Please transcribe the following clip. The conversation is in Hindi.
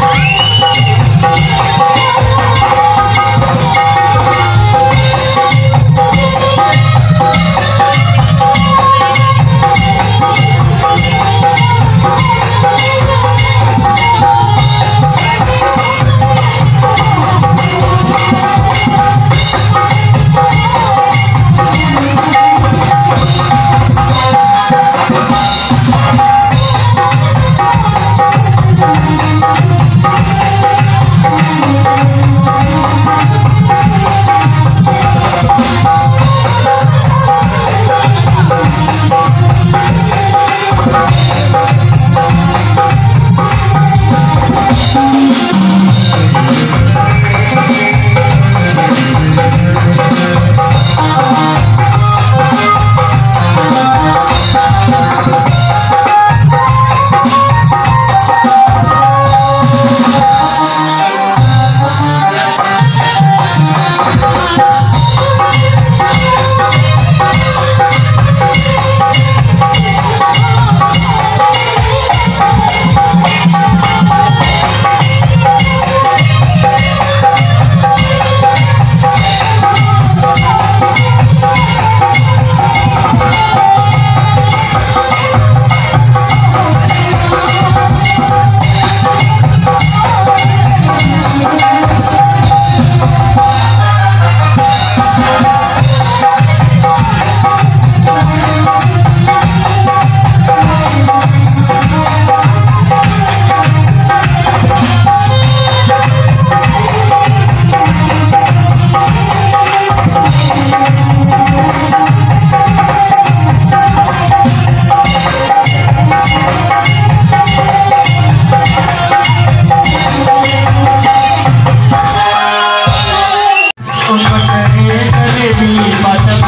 Bye. पुष्प करे करेली बटम